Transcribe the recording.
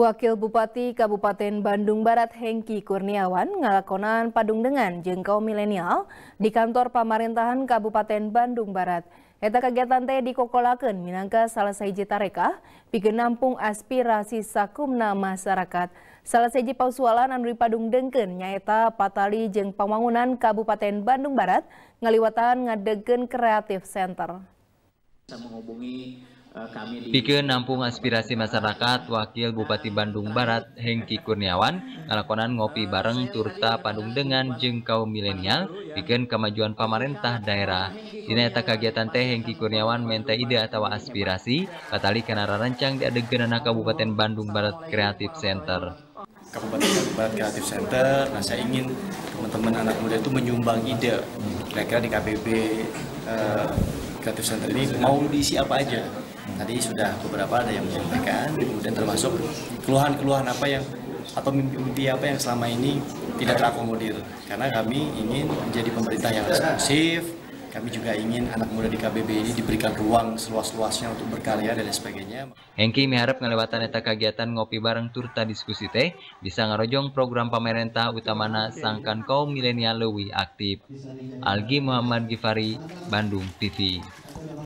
Wakil Bupati Kabupaten Bandung Barat Hengki Kurniawan ngalakonan padung dengan jengkau milenial di kantor pemerintahan Kabupaten Bandung Barat. Eta kegiatan teh dikokolaken minangka salah sahiji tareka pikeun nampung aspirasi sakumna masyarakat. Salah sahiji pausualan anu dipadung dengkeun nyaeta patali jeung pembangunan Kabupaten Bandung Barat ngaliwatan ngadegkeun Kreatif Center. Pikeun nampung aspirasi masyarakat Wakil Bupati Bandung Barat Hengki Kurniawan ngalakonan ngopi bareng turta padung dengan jengkau milenial pikeun kemajuan pemerintah daerah. Dina eta kagiatan teh Hengki Kurniawan minta ide atau aspirasi katali kana rancang di adegeunana Kabupaten Bandung Barat Kreatif Center. Kabupaten Bandung Barat Kreatif Center, nah saya ingin teman-teman anak muda itu menyumbang ide kira-kira di KBB uh, Kreatif Center ini mau diisi apa aja Tadi sudah beberapa ada yang menyampaikan, kemudian termasuk keluhan-keluhan apa yang atau mimpi-mimpi apa yang selama ini tidak terakomodir. Karena kami ingin menjadi pemerintah yang responsif, kami juga ingin anak muda di KBB ini diberikan ruang seluas-luasnya untuk berkarya dan sebagainya. Hengki miharap ngelewatan eta kegiatan ngopi bareng turta diskusi teh bisa ngarojong program pemerintah utamana sangkan kaum milenial lebih aktif. Algi Muhammad Gifari, Bandung TV.